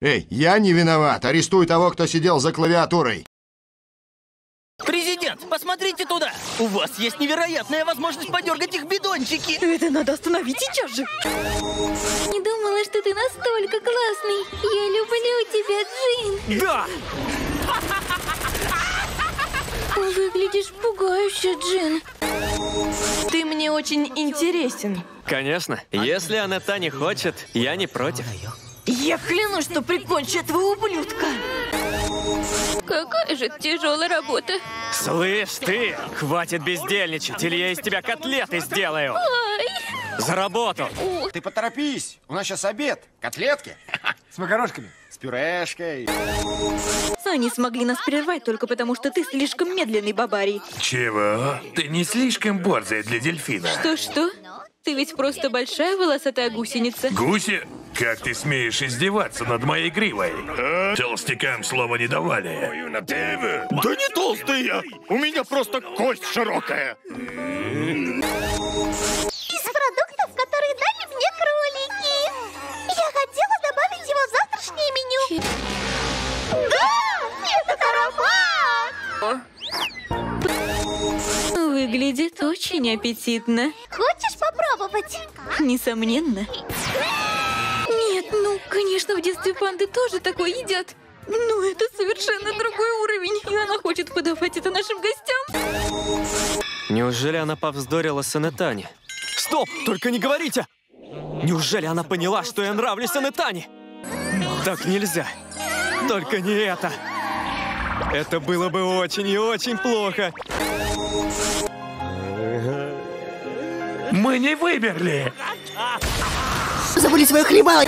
Эй, я не виноват. Арестуй того, кто сидел за клавиатурой. Президент, посмотрите туда! У вас есть невероятная возможность подергать их бидончики! Это надо остановить сейчас же. Не думала, что ты настолько классный. Я люблю тебя, Джин. Да! Выглядишь пугающе, Джин. Ты мне очень интересен. Конечно. Если Анетта не хочет, я не против. Я клянусь, что прикончу этого ублюдка. Какая же тяжелая работа. Слышь, ты! Хватит бездельничать, или я из тебя котлеты сделаю! Ай. За работу! Ты поторопись, у нас сейчас обед. Котлетки. С макарошками. С пюрешкой. Они смогли нас прервать только потому, что ты слишком медленный, Бабарий. Чего? Ты не слишком борзая для дельфина. Что-что? Ты ведь просто большая волосатая гусеница. Гуси? Как ты смеешь издеваться над моей гривой? Толстякам слова не давали. Да не толстый я! У меня просто кость широкая! Из продуктов, которые дали мне кролики. Я хотела добавить его в завтрашнее меню. Да! Этот аромат! Выглядит очень аппетитно. Хочешь попробовать? Несомненно. Конечно, в детстве панды тоже такое едят. Но это совершенно другой уровень, и она хочет подавать это нашим гостям. Неужели она повздорила с Анетани? Стоп! Только не говорите! Неужели она поняла, что я нравлюсь Анетани? Так нельзя. Только не это. Это было бы очень и очень плохо. Мы не вымерли. Забыли свое хлебало!